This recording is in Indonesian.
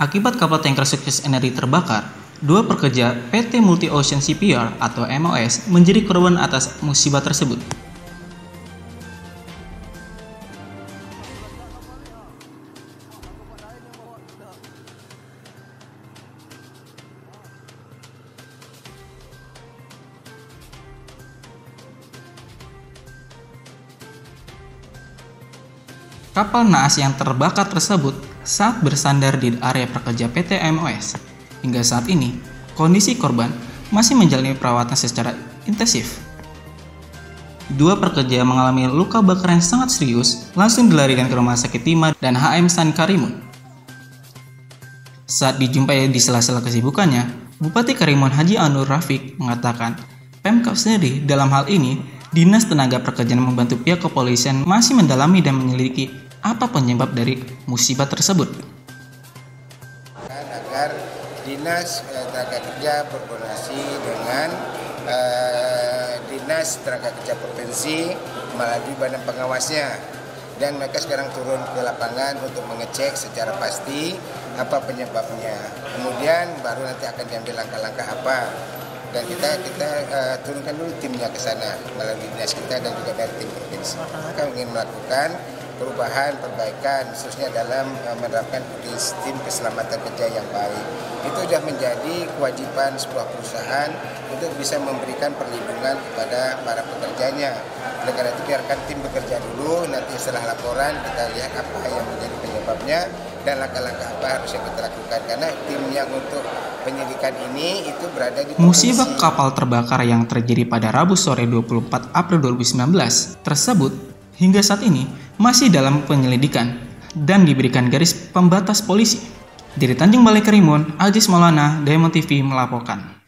Akibat kapal tanker sukses energi terbakar, dua pekerja PT Multi Ocean CPR atau MOS menjadi korban atas musibah tersebut. Kapal naas yang terbakar tersebut saat bersandar di area pekerja PT MOS. Hingga saat ini, kondisi korban masih menjalani perawatan secara intensif. Dua pekerja mengalami luka bakar yang sangat serius, langsung dilarikan ke Rumah Sakit Timah dan HM San Karimun. Saat dijumpai di sela-sela kesibukannya, Bupati Karimun Haji Anur Rafiq mengatakan, Pemkap sendiri dalam hal ini Dinas Tenaga Pekerjaan membantu pihak kepolisian masih mendalami dan menyelidiki apa penyebab dari musibah tersebut. Agar Dinas eh, Tenaga Kerja berkoordinasi dengan uh, Dinas Tenaga Kerja Provinsi melalui badan pengawasnya dan mereka sekarang turun ke lapangan untuk mengecek secara pasti apa penyebabnya. Kemudian baru nanti akan diambil langkah-langkah apa dan kita kita uh, turunkan dulu timnya ke sana melalui dinas kita dan juga dari tim provinsi. Kita ingin melakukan perubahan, perbaikan, khususnya dalam uh, menerapkan sistem keselamatan kerja yang baik. Itu sudah menjadi kewajiban sebuah perusahaan untuk bisa memberikan perlindungan kepada para pekerjanya. Oleh karena itu biarkan tim bekerja dulu, nanti setelah laporan kita lihat apa yang menjadi penyebabnya dan langkah-langkah apa harus yang kita lakukan karena tim yang untuk penyidikan ini itu berada di Musibah kapal terbakar yang terjadi pada Rabu sore 24 April 2019 tersebut hingga saat ini masih dalam penyelidikan dan diberikan garis pembatas polisi. Dari Tanjung Balai Karimun, Ajis Maulana, Diamond TV melaporkan.